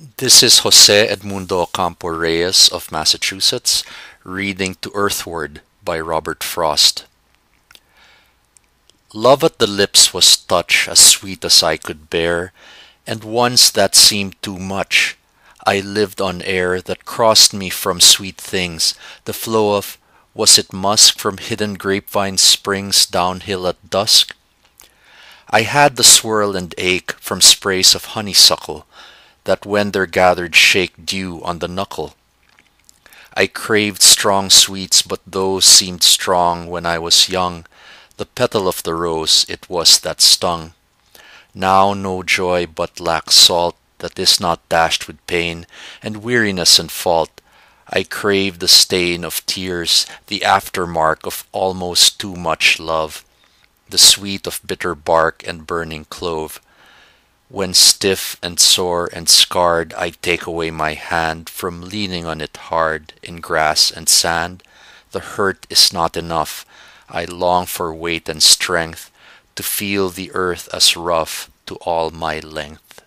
This is Jose Edmundo Ocampo Reyes of Massachusetts reading To Earthward by Robert Frost. Love at the lips was touch as sweet as I could bear, and once that seemed too much. I lived on air that crossed me from sweet things, the flow of was it musk from hidden grapevine springs downhill at dusk? I had the swirl and ache from sprays of honeysuckle that when they're gathered shake dew on the knuckle. I craved strong sweets, but those seemed strong when I was young. The petal of the rose it was that stung. Now no joy but lacks salt that is not dashed with pain and weariness and fault. I crave the stain of tears, the aftermark of almost too much love, the sweet of bitter bark and burning clove. When stiff and sore and scarred I take away my hand From leaning on it hard in grass and sand, The hurt is not enough, I long for weight and strength To feel the earth as rough to all my length.